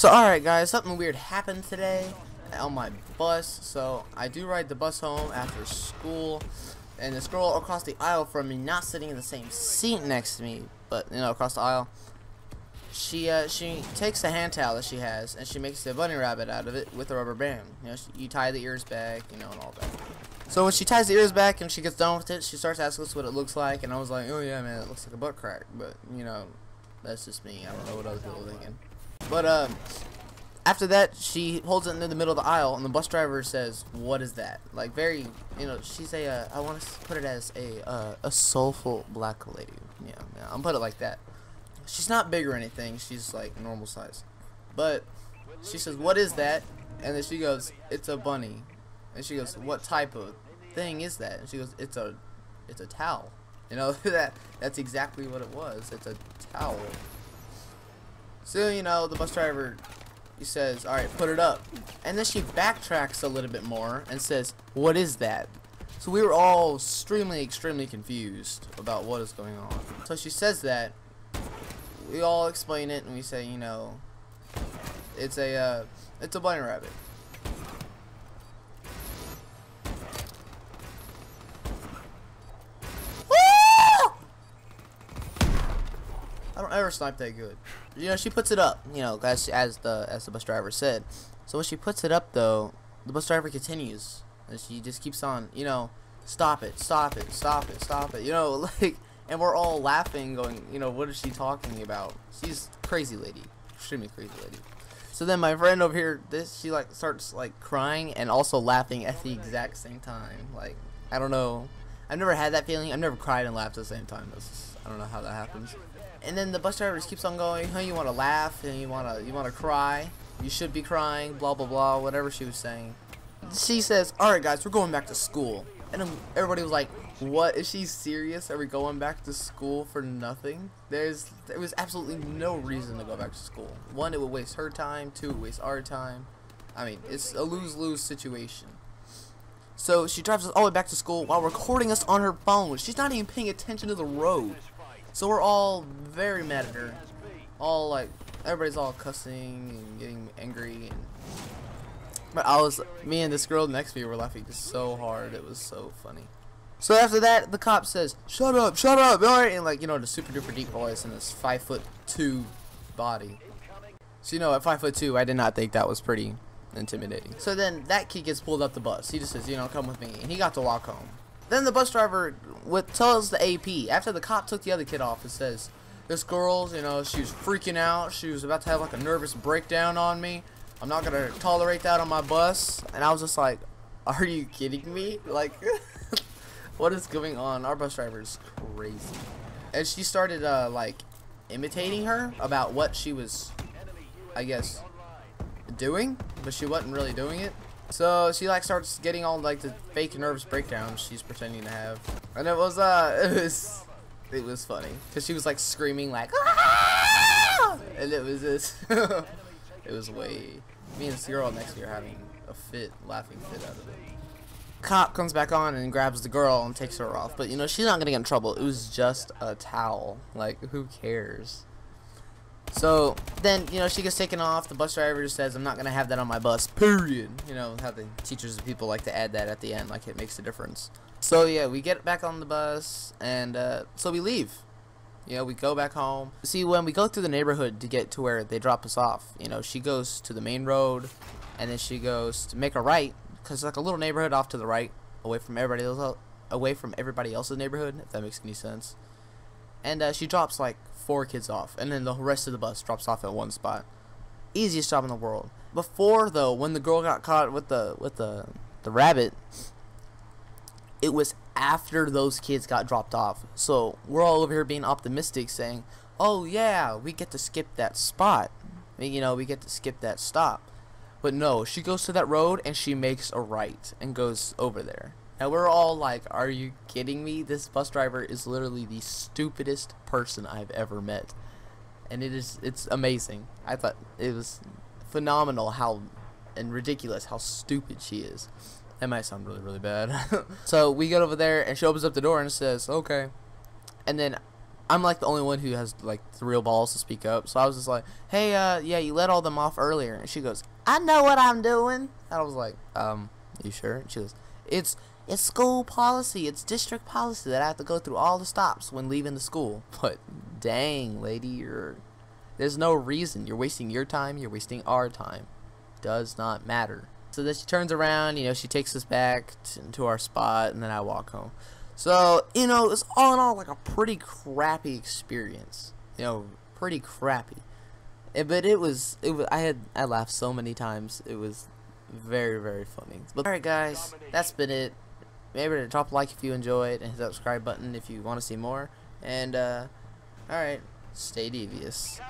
So alright guys, something weird happened today on my bus. So I do ride the bus home after school and this girl across the aisle from me, not sitting in the same seat next to me, but you know, across the aisle. She uh, she takes the hand towel that she has and she makes a bunny rabbit out of it with a rubber band. You know, she, you tie the ears back, you know, and all that. So when she ties the ears back and she gets done with it, she starts asking us what it looks like, and I was like, oh yeah, man, it looks like a butt crack. But you know, that's just me. I don't know what other people are thinking. But um, after that, she holds it in the middle of the aisle, and the bus driver says, "What is that?" Like very, you know, she's a. Uh, I want to put it as a uh, a soulful black lady. Yeah, yeah, I'm put it like that. She's not big or anything. She's like normal size, but she says, "What is that?" And then she goes, "It's a bunny." And she goes, "What type of thing is that?" And she goes, "It's a, it's a towel." You know that that's exactly what it was. It's a towel. So you know the bus driver, he says, "All right, put it up," and then she backtracks a little bit more and says, "What is that?" So we were all extremely, extremely confused about what is going on. So she says that. We all explain it and we say, you know, it's a, uh, it's a bunny rabbit. Don't ever snipe that good. You know, she puts it up, you know, as, as the as the bus driver said. So when she puts it up, though, the bus driver continues. And she just keeps on, you know, stop it, stop it, stop it, stop it. You know, like, and we're all laughing, going, you know, what is she talking about? She's crazy lady, extremely crazy lady. So then my friend over here, this she like starts like crying and also laughing at the exact same time. Like, I don't know. I've never had that feeling. I've never cried and laughed at the same time. Just, I don't know how that happens. And then the bus driver just keeps on going. Huh, you want to laugh and you want to you want to cry. You should be crying. Blah blah blah. Whatever she was saying. She says, "All right, guys, we're going back to school." And everybody was like, "What? Is she serious? Are we going back to school for nothing?" There's there was absolutely no reason to go back to school. One, it would waste her time. Two, it would waste our time. I mean, it's a lose-lose situation. So she drives us all the way back to school while recording us on her phone. She's not even paying attention to the road. So we're all very mad at her. All like, everybody's all cussing and getting angry. And, but I was, me and this girl next to me were laughing just so hard. It was so funny. So after that, the cop says, "Shut up, shut up!" Alright, and like you know, the super duper deep voice and this five foot two body. So you know, at five foot two, I did not think that was pretty intimidating. So then that kid gets pulled up the bus. He just says, "You know, come with me," and he got to walk home. Then the bus driver with, tells the AP after the cop took the other kid off. It says, "This girl's, you know, she was freaking out. She was about to have like a nervous breakdown on me. I'm not gonna tolerate that on my bus." And I was just like, "Are you kidding me? Like, what is going on? Our bus driver is crazy." And she started uh, like imitating her about what she was, I guess, doing, but she wasn't really doing it. So she like starts getting all like the fake nervous breakdowns she's pretending to have, and it was uh it was it was funny because she was like screaming like ah! and it was this it was way me and this girl next to her having a fit laughing fit out of it. Cop comes back on and grabs the girl and takes her off, but you know she's not gonna get in trouble. It was just a towel. Like who cares? So then, you know, she gets taken off. The bus driver just says, I'm not going to have that on my bus, period. You know, how the teachers and people like to add that at the end, like it makes a difference. So, yeah, we get back on the bus, and uh, so we leave. You know, we go back home. See, when we go through the neighborhood to get to where they drop us off, you know, she goes to the main road, and then she goes to make a right, because it's like a little neighborhood off to the right, away from everybody else, away from everybody else's neighborhood, if that makes any sense. And uh, she drops like four kids off, and then the rest of the bus drops off at one spot. Easiest job in the world. Before though, when the girl got caught with the with the the rabbit, it was after those kids got dropped off. So we're all over here being optimistic, saying, "Oh yeah, we get to skip that spot. You know, we get to skip that stop." But no, she goes to that road and she makes a right and goes over there. And we're all like, are you kidding me? This bus driver is literally the stupidest person I've ever met. And it is, it's amazing. I thought it was phenomenal how, and ridiculous how stupid she is. That might sound really, really bad. so we get over there and she opens up the door and says, okay. And then I'm like the only one who has like the real balls to speak up. So I was just like, "Hey, uh, yeah, you let all them off earlier." And she goes, "I know what I'm doing." And I was like, "Um, you sure?" And she goes, "It's it's school policy. It's district policy that I have to go through all the stops when leaving the school." But dang, lady, you're there's no reason. You're wasting your time. You're wasting our time. Does not matter. So then she turns around. You know, she takes us back to our spot, and then I walk home. So, you know, it's all in all like a pretty crappy experience. You know, pretty crappy. But it was, it was, I had, I laughed so many times. It was very, very funny. But alright guys, that's been it. Remember to drop a like if you enjoyed and hit the subscribe button if you want to see more. And, uh, alright, stay Deeveeus.